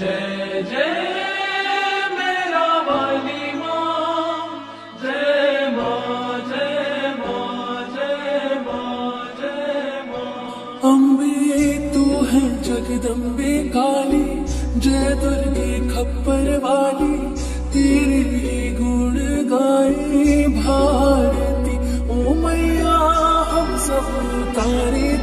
जय जय जगदम्बे काली जय दुर्गे खप्पर वाली, तेरे गुण गाए भारती। ओ मैया, हम सब तेरी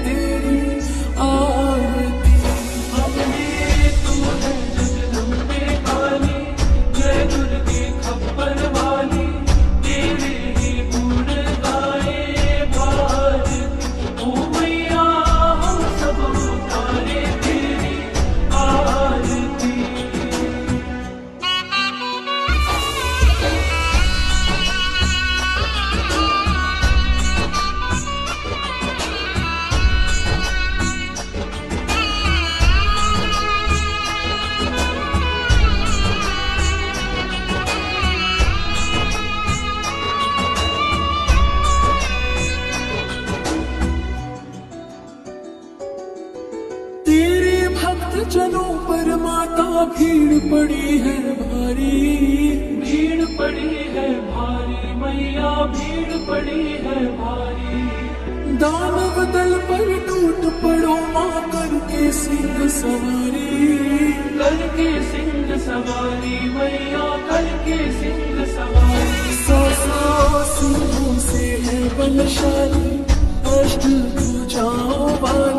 भीड़ पड़ी है भारी। भीड़ पड़ी है भारी मैया भीड़ पड़ी है भारी। दानव दल पर टूट पड़ो माँ करके सिंह सवारी। करके सिंह सवारी मैया करके सिंह सवारी। सौ सौ सिंहों से है बलशाली अष्ट भुजाओं वाली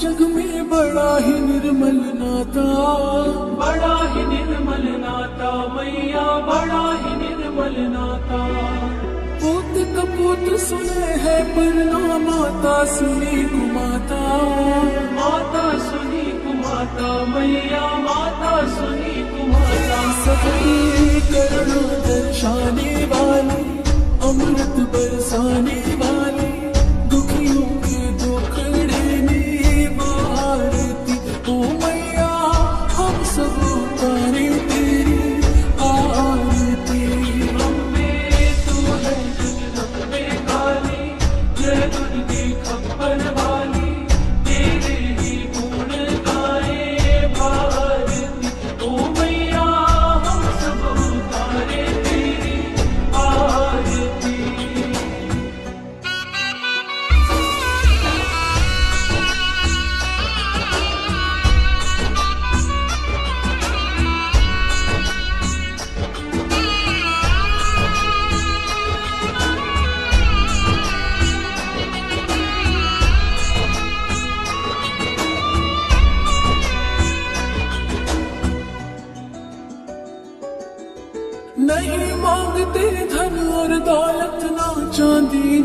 जग में बड़ा ही निर्मल नाता। बड़ा ही निर्मल नाता मैया बड़ा ही निर्मल नाता। पूत कपूत सुने है पर ना माता सुनी कुमाता। माता सुनी कुमाता मैया माता सुनी कुमाता। सबकी करुणा दर्शाने वाली अमृत बरसाने वाली।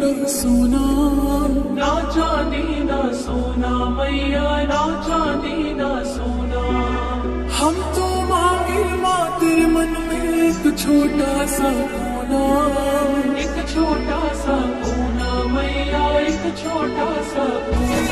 ना सोना। ना चांदी ना सोना मैया ना चांदी ना सोना। हम तो मांगे माँ तेरे मन में एक छोटा सा कोना। एक छोटा सा कोना मैया एक छोटा सा कोना।